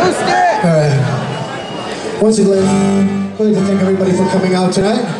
Alright. Once again, I'd like to thank everybody for coming out tonight.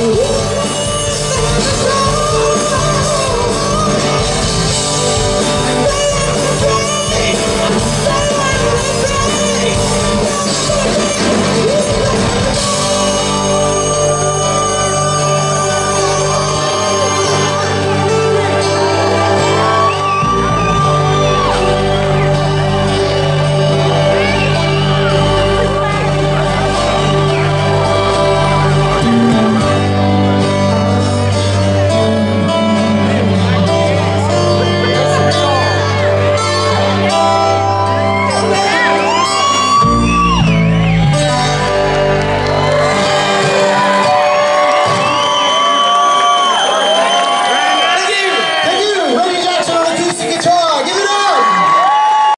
Ooh.